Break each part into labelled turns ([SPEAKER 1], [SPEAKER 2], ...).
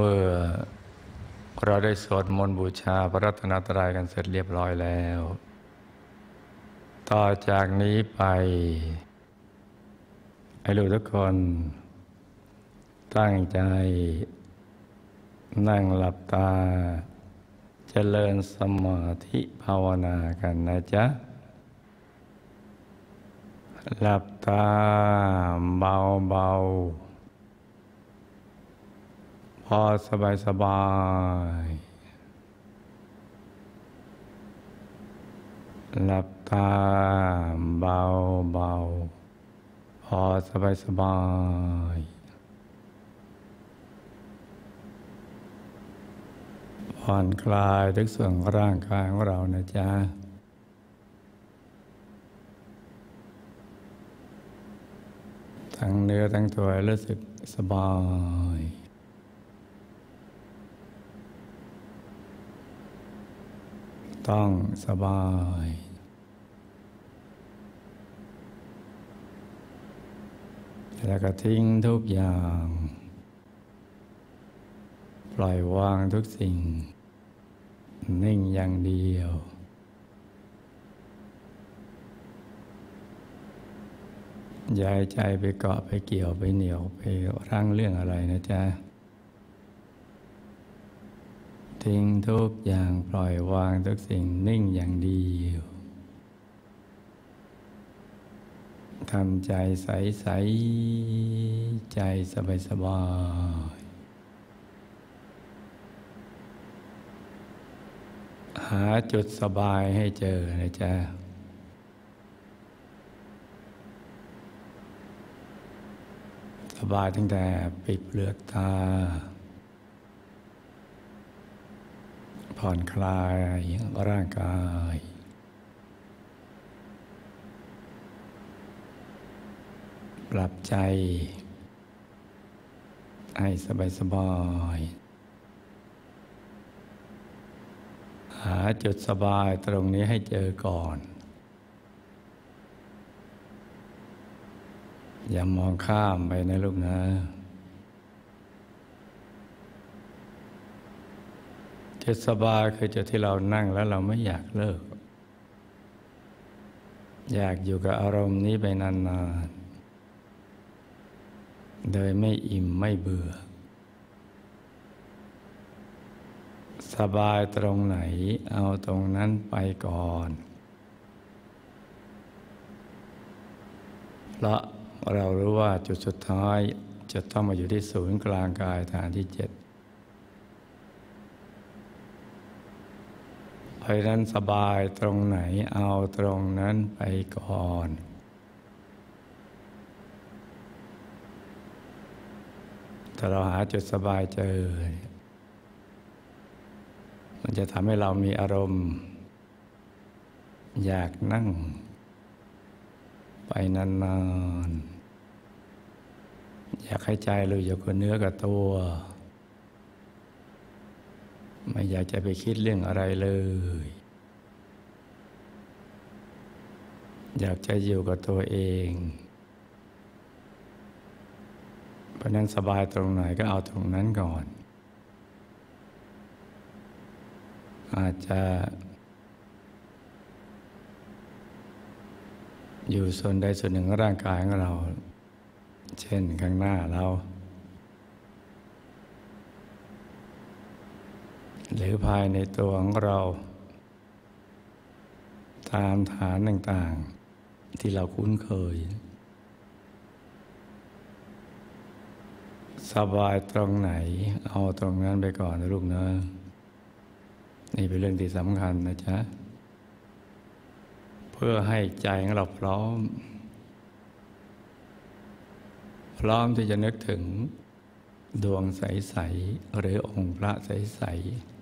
[SPEAKER 1] เมื่อเราได้สวดมนต์บูชาพระรัตนตรัยกันเสร็จเรียบร้อยแล้ว ต่อจากนี้ไป ให้ลูกทุกคน ตั้งใจ นั่งหลับตาเจริญสมาธิภาวนากันนะจ๊ะ หลับตาเบาเบา พอสบายสบายหลับตาเบาเบาพอสบายสบายผ่อนคลายทุกส่วนของร่างกายของเรานะจ๊ะทั้งเนื้อทั้งตัวรู้สึกสบาย ต้องสบาย แล้วก็ทิ้งทุกอย่าง ปล่อยวางทุกสิ่ง นิ่งอย่างเดียวย่าให้ใจไปเกาะไปเกี่ยวไปเหนียวไปรั้งเรื่องอะไรนะจ๊ะ ทิ้งทุกอย่างปล่อยวางทุกสิ่งนิ่งอย่างเดียวทำใจใสใสใจสบายสบายหาจุดสบายให้เจอนะจ๊ะสบายตั้งแต่ปิดเปลือกตา ผ่อนคลายร่างกาย ปรับใจ ให้สบายสบายหาจุดสบายตรงนี้ให้เจอก่อน อย่ามองข้ามไปนะลูกนะ จุดสบายคือจุดที่เรานั่งแล้วเราไม่อยากเลิก อยากอยู่กับอารมณ์นี้ไปนานๆ โดยไม่อิ่มไม่เบื่อ สบายตรงไหนเอาตรงนั้นไปก่อน เพราะเรารู้ว่าจุดสุดท้ายจะต้องมาอยู่ที่ศูนย์กลางกายฐานที่เจ็ดเพ ราะนั้นสบายตรงไหนเอาตรงนั้นไปก่อน ถ้าเราหาจุดสบายเจอ มันจะทำให้เรามีอารมณ์ อยากนั่ง ไปนานๆ อยากให้ใจเราอยู่กับเนื้อกับตัว ไม่อยากจะไปคิดเรื่องอะไรเลย อยากจะอยู่กับตัวเอง เพราะนั้นสบายตรงไหนก็เอาตรงนั้นก่อน อาจจะอยู่ส่วนใดส่วนหนึ่งของร่างกายของเรา เช่นข้างหน้าเรา หรือภายในตัวของเรา ตามฐานต่างๆ ที่เราคุ้นเคย สบายตรงไหน เอาตรงนั้นไปก่อนนะลูกนะนี่เป็นเรื่องที่สำคัญนะจ๊ะ เพื่อให้ใจของเราพร้อม พร้อมที่จะนึกถึงดวงใส ๆ หรือองค์พระใส ๆ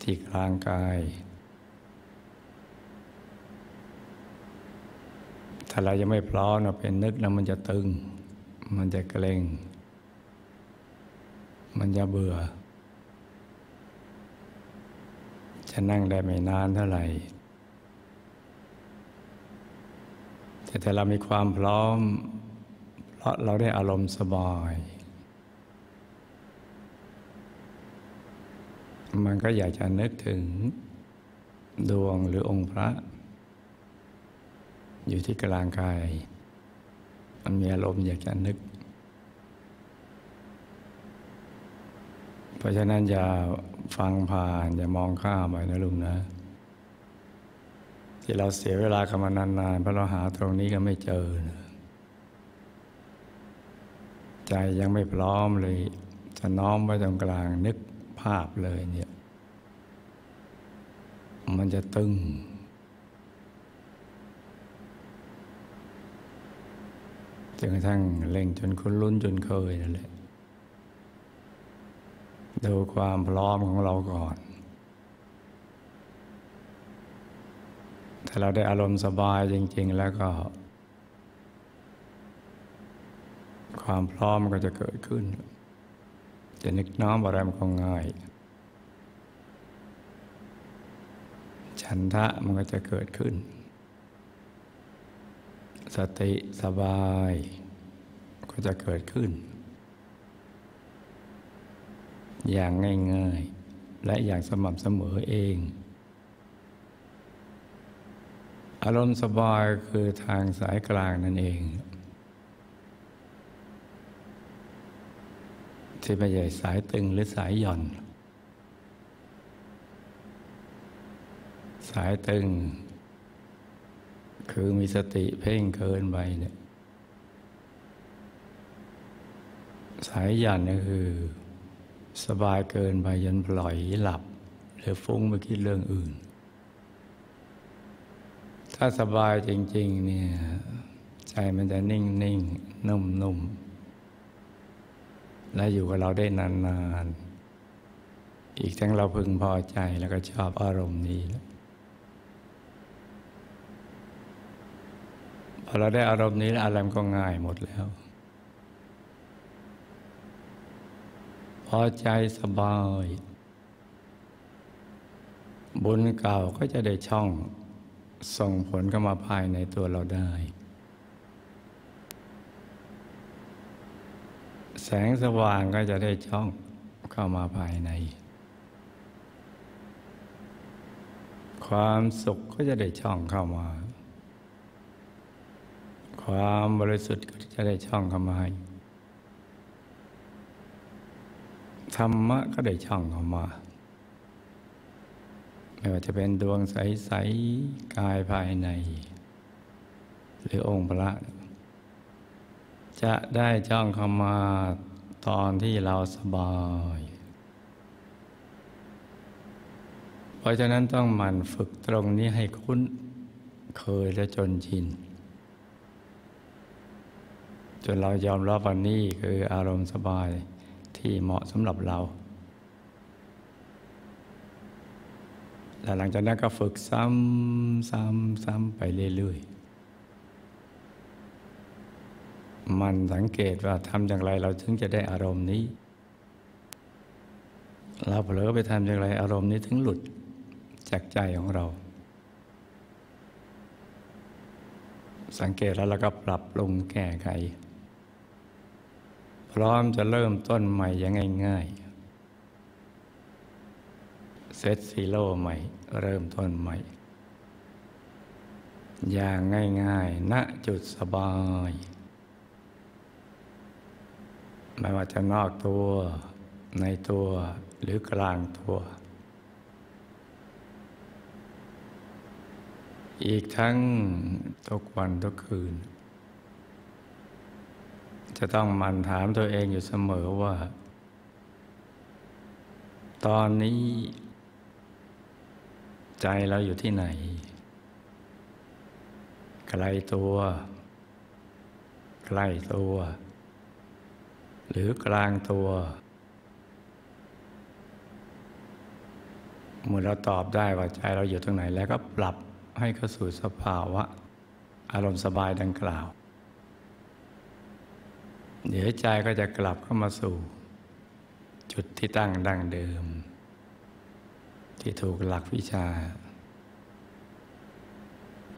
[SPEAKER 1] ที่กลางกาย ถ้าเรายังไม่พร้อมเราเป็นนึกแล้วมันจะตึง มันจะเกร็ง มันจะเบื่อ จะนั่งได้ไม่นานเท่าไหร่ แต่ถ้าเรามีความพร้อม เพราะเราได้อารมณ์สบาย มันก็อยากจะนึกถึงดวงหรือองค์พระ อยู่ที่กลางกาย มันมีอารมณ์อยากจะนึก เพราะฉะนั้นอย่าฟังผ่านอย่ามองข้ามไปนะลุงนะ ที่เราเสียเวลากันมานานๆเพราะเราหาตรงนี้ก็ไม่เจอนะใจยังไม่พร้อมเลย จะน้อมไว้ตรงกลางนึก ภาพเลยเนี่ย มันจะตึง จนกระทั่งเล่งจนคุ้นลุ้นจนเคยนั่นแหละ ดูความพร้อมของเราก่อน ถ้าเราได้อารมณ์สบายจริง ๆ แล้วก็ ความพร้อมก็จะเกิดขึ้น จะนึกน้อมอะไรมันก็ง่าย ฉันทะมันก็จะเกิดขึ้น สติสบายก็จะเกิดขึ้น อย่างง่ายๆ และอย่างสม่ำเสมอเอง อารมณ์สบายคือทางสายกลางนั่นเอง ที่ไม่ใช่สายตึงหรือสายหย่อน สายตึง คือมีสติเพ่งเกินไปเนี่ยสายหย่อนก็คือ สบายเกินไปจนปล่อยหลับ หรือฟุ้งไปคิดเรื่องอื่น ถ้าสบายจริง ๆ เนี่ย ใจมันจะนิ่งนิ่งนุ่มนุ่ม และอยู่กับเราได้นานๆ อีกทั้งเราพึงพอใจแล้วก็ชอบอารมณ์นี้พอเราได้อารมณ์นี้แล้วอารมณ์ก็ง่ายหมดแล้ว พอใจสบาย บุญเก่าก็จะได้ช่องส่งผลเข้ามาภายในตัวเราได้ แสงสว่างก็จะได้ช่องเข้ามาภายใน ความสุขก็จะได้ช่องเข้ามา ความบริสุทธิ์ก็จะได้ช่องเข้ามาธรรมะก็ได้ช่องเข้ามาไม่ว่าจะเป็นดวงใส ๆ กายภายใน หรือองค์พระ จะได้ช่องเข้ามาตอนที่เราสบาย เพราะฉะนั้นต้องหมั่นฝึกตรงนี้ให้คุ้นเคยและจนชิน จนเรายอมรับว่านี่คืออารมณ์สบายที่เหมาะสำหรับเรา แล้วหลังจากนั้นก็ฝึกซ้ำซ้ำซ้ำไปเรื่อยๆ มันสังเกตว่าทำอย่างไรเราถึงจะได้อารมณ์นี้ เราเผลอไปทำอย่างไรอารมณ์นี้ถึงหลุดจากใจของเรา สังเกตแล้วเราก็ปรับปรุงแก้ไข พร้อมจะเริ่มต้นใหม่อย่างง่ายๆเซตซีโร่ใหม่ เริ่มต้นใหม่อย่างง่ายๆณจุดสบาย ไม่ว่าจะนอกตัวในตัวหรือกลางตัว อีกทั้งทุกวันทุกคืน จะต้องมันถามตัวเองอยู่เสมอว่า ตอนนี้ ใจเราอยู่ที่ไหนไกลตัวใกล้ตัว หรือกลางตัว เมื่อเราตอบได้ว่าใจเราอยู่ตรงไหนแล้วก็ปรับให้เข้าสู่สภาวะ อารมณ์สบายดังกล่าว เดี๋ยวใจก็จะกลับเข้ามาสู่ จุดที่ตั้งดังเดิม ที่ถูกหลักวิชา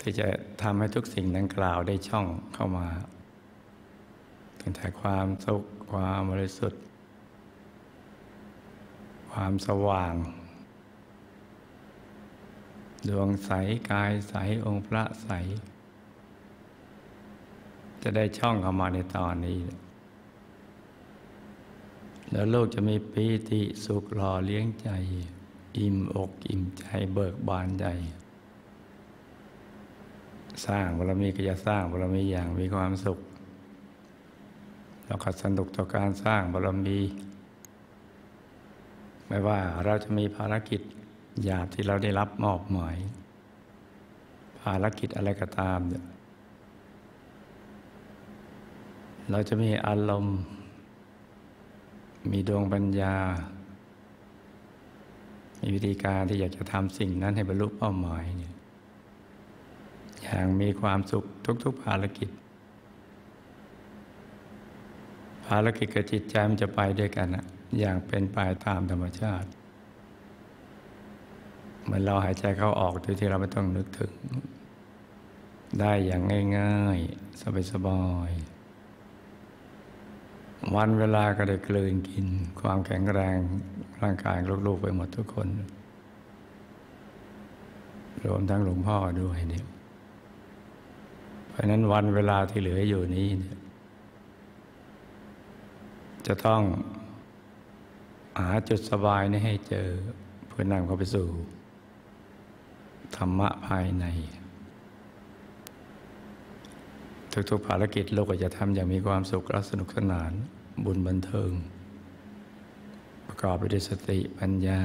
[SPEAKER 1] ที่จะทำให้ทุกสิ่งดังกล่าวได้ช่องเข้ามาตั้งแต่ความสุข ความบริสุทธิ์ ความสว่าง ดวงใสกายใสองค์พระใส จะได้ช่องเข้ามาในตอนนี้ แล้วโลกจะมีปีติสุขหล่อเลี้ยงใจ อิ่มอกอิ่มใจเบิกบานใจสร้างบารมีก็จะสร้างบารมีอย่างมีความสุข แล้วก็สนุกต่อการสร้างบารมี ไม่ว่าเราจะมีภารกิจหยาบที่เราได้รับมอบหมาย ภารกิจอะไรก็ตามเนี่ยเราจะมีอารมณ์ มีดวงปัญญา มีวิธีการที่อยากจะทำสิ่งนั้นให้บรรลุเป้าหมายเนี่ยอย่างมีความสุขทุกๆภารกิจ ภารกิจกับจิตใจมันจะไปด้วยกันอะอย่างเป็นไปตามธรรมชาติเหมือนเราหายใจเข้าออกโดยที่เราไม่ต้องนึกถึง ได้อย่างง่ายๆ สบายๆวันเวลาก็ได้กลืนกิน ความแข็งแรงร่างกายลูกๆไปหมดทุกคน รวมทั้งหลวงพ่อด้วยเนี่ยเพราะนั้นวันเวลาที่เหลืออยู่นี้เนี่ย จะต้องหาจุดสบายนี้ให้เจอเพื่อนำเข้าไปสู่ ธรรมะภายใน ทุกๆภารกิจโลกก็จะทำอย่างมีความสุขและสนุกสนานบุญบันเทิง ประกอบไปด้วยสติปัญญา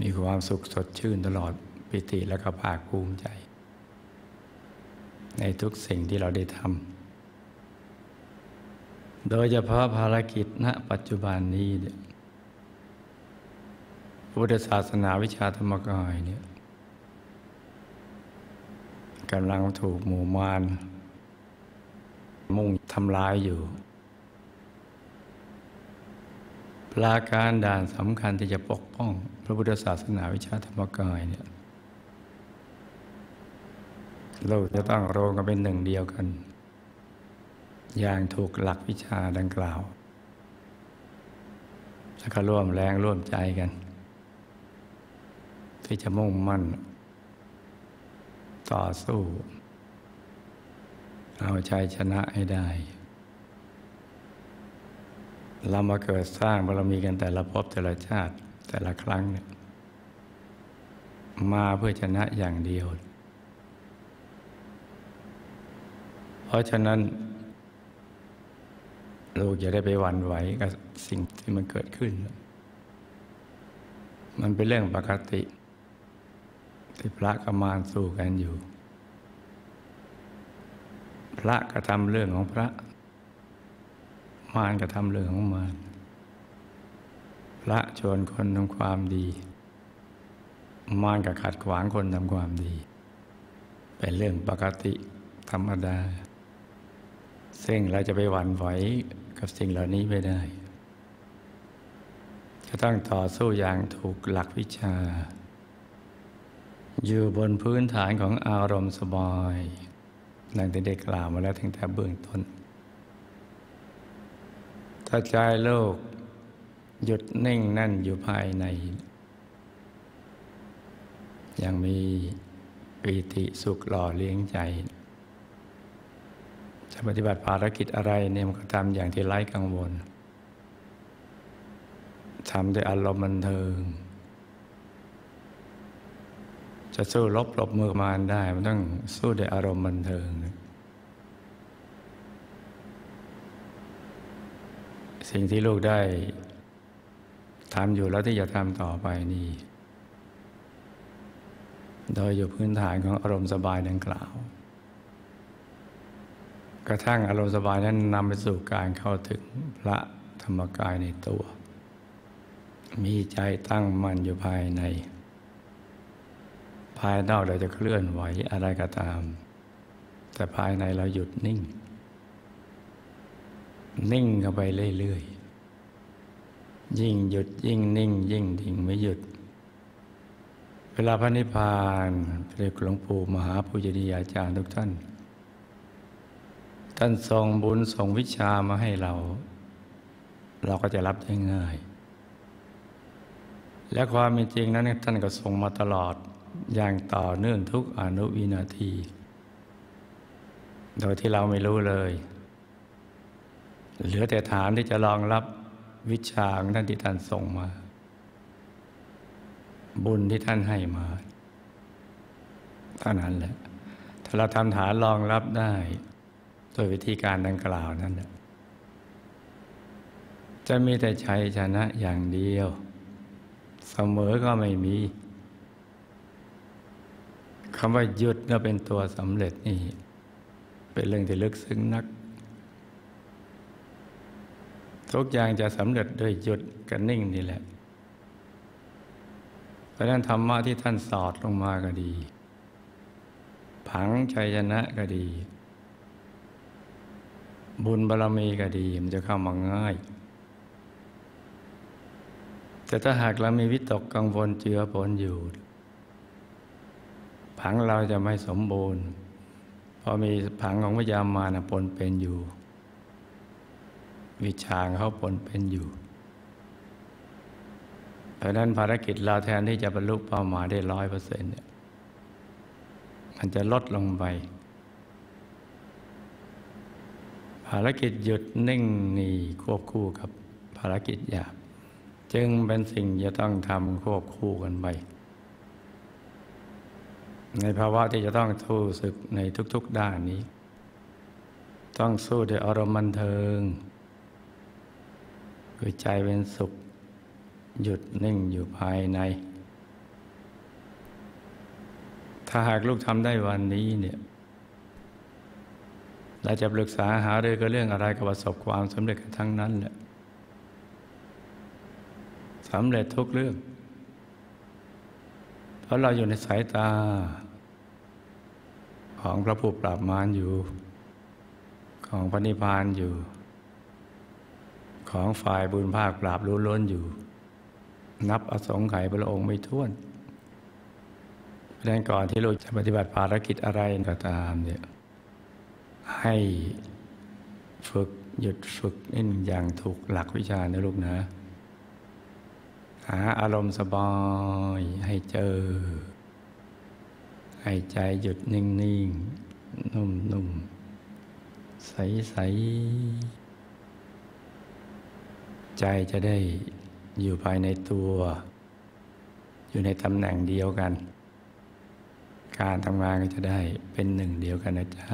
[SPEAKER 1] มีความสุขสดชื่นตลอดปิติและก็ภาคภูมิใจ ในทุกสิ่งที่เราได้ทำ โดยเฉพาะภารกิจณปัจจุบันนี้เนี่ยพุทธศาสนาวิชาธรรมกายเนี่ยกำลังถูกหมู่มารมุ่งทำลายอยู่ ปราการด่านสำคัญที่จะปกป้อง พระพุทธศาสนาวิชาธรรมกายเนี่ยเราจะต้องโรงกันเป็นหนึ่งเดียวกัน อย่างถูกหลักวิชาดังกล่าว แล้วก็ร่วมแรงร่วมใจกัน ที่จะมุ่งมั่น ต่อสู้ เอาใจชนะให้ได้ เรามาเกิดสร้างบารมีกันแต่ละภพแต่ละชาติแต่ละครั้งเนี่ยมาเพื่อชนะอย่างเดียว เพราะฉะนั้น ลูกจะได้ไปหวั่นไหวกับสิ่งที่มันเกิดขึ้น มันเป็นเรื่องปกติ ที่พระกับมารสู้กันอยู่ พระก็ทำเรื่องของพระ มารก็ทำเรื่องของมารพระชวนคนทำความดี มารก็ขัดขวางคนทำความดี เป็นเรื่องปกติธรรมดาซึ่งเราจะไปหวั่นไหว กับสิ่งเหล่านี้ไม่ได้ จะต้องต่อสู้อย่างถูกหลักวิชา อยู่บนพื้นฐานของอารมณ์สบายดังที่ได้กล่าวมาแล้วตั้งแต่เบื้องต้น ถ้าใจโลก หยุดนิ่งนั่นอยู่ภายใน ยังมีปีติสุขหล่อเลี้ยงใจ จะปฏิบัติภารกิจอะไรเนี่ยมันก็ทำอย่างที่ไร้กังวลทำด้วยอารมณ์บันเทิง จะสู้ลบหลบมือมารได้ มันต้องสู้ด้วยอารมณ์บันเทิง สิ่งที่ลูกได้ทำอยู่แล้วที่จะทำต่อไปนี่ โดยอยู่พื้นฐานของอารมณ์สบายดังกล่าว กระทั่งอารมณ์สบายนั้นนำไปสู่การเข้าถึงพระธรรมกายในตัว มีใจตั้งมั่นอยู่ภายใน ภายนอกเราจะเคลื่อนไหวอะไรก็ตาม แต่ภายในเราหยุดนิ่ง นิ่งเข้าไปเรื่อยๆ ยิ่งหยุดยิ่งนิ่ง ยิ่งดิ่งไม่หยุด เวลาพระนิพพานเรียกหลวงปู่มหาปุญญาจารย์ทุกท่าน ท่านส่งบุญส่งวิชามาให้เรา เราก็จะรับได้ง่าย และความเป็นจริงนั้นท่านก็ทรงมาตลอดอย่างต่อเนื่องทุกอนุวินาที โดยที่เราไม่รู้เลย เหลือแต่ฐานที่จะรองรับวิชาของท่านที่ท่านส่งมา บุญที่ท่านให้มาเท่านั้นแหละ ถ้าเราทำฐานรองรับได้ โดยวิธีการดังกล่าวนั้น จะมีแต่ชัยชนะอย่างเดียว เสมอก็ไม่มีคำว่าหยุดน่ะเป็นตัวสำเร็จนี่ เป็นเรื่องที่ลึกซึ้งนัก ทุกอย่างจะสำเร็จด้วยหยุดกับนิ่งนี่แหละ เพราะนั้นธรรมะที่ท่านสอดลงมาก็ดี ผังชัยชนะก็ดี บุญบารรมีก็ดีมันจะเข้ามาง่าย แต่ถ้าหากเรามีวิตกกังวลเจือปนอยู่ ผังเราจะไม่สมบูรณ์ พอมีผังของพยามานะปนเป็นอยู่ วิชาเขาปนเป็นอยู่ดังนั้นภารกิจเราแทนที่จะบรรลุเป้าหมายได้ร้อยเปอร์เซ็นต์เนี่ยมันจะลดลงไป ภารกิจหยุดนิ่งนี่ควบคู่กับภารกิจหยาบ จึงเป็นสิ่งจะต้องทำควบคู่กันไปในภาวะที่จะต้องสู้ศึกในทุก ๆด้านนี้ ต้องสู้ด้วยอารมณ์บันเทิง คือใจเป็นสุข หยุดนิ่งอยู่ภายใน ถ้าหากลูกทำได้วันนี้เนี่ย เราจะปรึกษาหาเรื่องกับเรื่องอะไรก็ประสบความสำเร็จกันทั้งนั้นแหละสำเร็จทุกเรื่อง เพราะเราอยู่ในสายตา ของพระผู้ปราบมารอยู่ ของพระนิพพานอยู่ ของฝ่ายบุญภาคปราบรู้ล้นอยู่ นับอสงไขยพระองค์ไม่ท้วนดังนั้นก่อนที่เราจะปฏิบัติภารกิจอะไรก็ตามเนี่ย ให้ฝึกหยุดฝึกนิ่งอย่างถูกหลักวิชานะลูกนะ หาอารมณ์สบายให้เจอ ให้ใจหยุดนิ่งๆ นุ่มๆ ใสๆ ใจจะได้อยู่ภายในตัว อยู่ในตำแหน่งเดียวกัน การทำงานก็จะได้เป็นหนึ่งเดียวกันนะจ๊ะ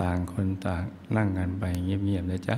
[SPEAKER 1] ต่างคนต่างนั่งกันไปเงียบๆนะจ๊ะ